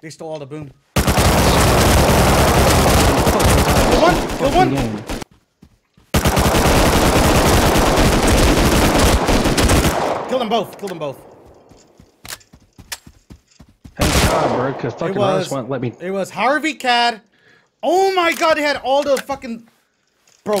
They stole all the boom. Kill one, kill one. Kill them both. Kill them both. Hey God, bro, because fucking was. Russ won't let me It was Harvey Cadd. Oh my god, he had all the fucking bro.